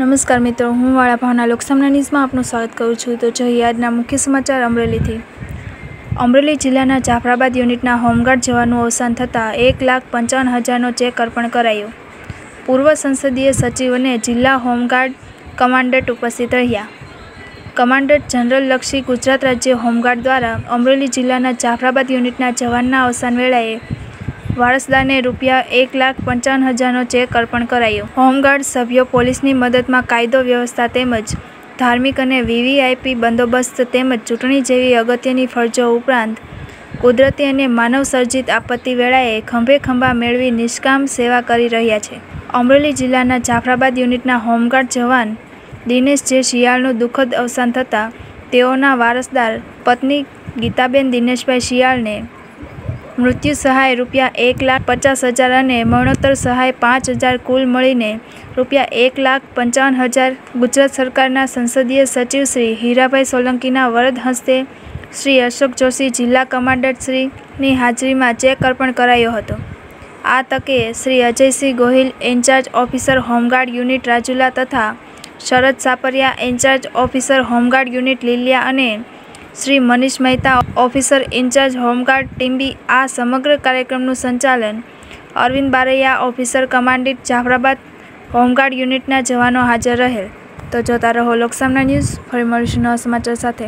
નમસ્કાર મિત્રો, હું વાળા ભાવના લોકસામના ન્યૂઝમાં આપનું સ્વાગત કરું છું. તો જોઈએ આજના મુખ્ય સમાચાર અમરેલીથી. અમરેલી જિલ્લાના જાફરાબાદ યુનિટના હોમગાર્ડ જવાનું અવસાન થતાં એક લાખ પંચાવન હજારનો ચેક અર્પણ કરાયો. પૂર્વ સંસદીય સચિવ અને જિલ્લા હોમગાર્ડ કમાન્ડન્ટ ઉપસ્થિત રહ્યા. કમાન્ડન્ટ જનરલ લક્ષી ગુજરાત રાજ્ય હોમગાર્ડ દ્વારા અમરેલી જિલ્લાના જાફરાબાદ યુનિટના જવાનના અવસાન વેળાએ વારસદારને રૂપિયા એક લાખ પંચાવન હજારનો ચેક અર્પણ કરાયો. હોમગાર્ડ સભ્યો પોલીસની મદદમાં કાયદો વ્યવસ્થા તેમજ ધાર્મિક અને વીવીઆઈપી બંદોબસ્ત તેમજ ચૂંટણી જેવી અગત્યની ફરજો ઉપરાંત કુદરતી અને માનવસર્જિત આપત્તિ વેળાએ ખંભે ખંભા મેળવી નિષ્કામ સેવા કરી રહ્યા છે. અમરેલી જિલ્લાના જાફરાબાદ યુનિટના હોમગાર્ડ જવાન દિનેશ જે શિયાળનું દુઃખદ અવસાન થતાં તેઓના વારસદાર પત્ની ગીતાબેન દિનેશભાઈ શિયાળને મૃત્યુ સહાય રૂપિયા એક લાખ પચાસ હજાર અને મરણોત્તર સહાય પાંચ હજાર કુલ મળીને રૂપિયા એક લાખ પંચાવન હજાર. ગુજરાત સરકારના સંસદીય સચિવ શ્રી હીરાભાઈ સોલંકીના વરદ હસ્તે શ્રી અશોક જોશી જિલ્લા કમાન્ડર શ્રીની હાજરીમાં ચેક અર્પણ કરાયો હતો. આ તકે Shri Ajaysinh Gohil incharge officer home guard unit Rajula તથા Sharad Sapariya incharge officer home guard unit Liliya અને Shri Manish Mehta, officer incharge home guard Timbi આ સમગ્ર કાર્યક્રમનું સંચાલન Arvind Baraiya, officer commandant Jafrabad, home guard યુનિટના જવાનો હાજર રહેલ. તો જોતા રહો લોકસામના ન્યૂઝ, ફરી મળીશું નવા સમાચાર સાથે.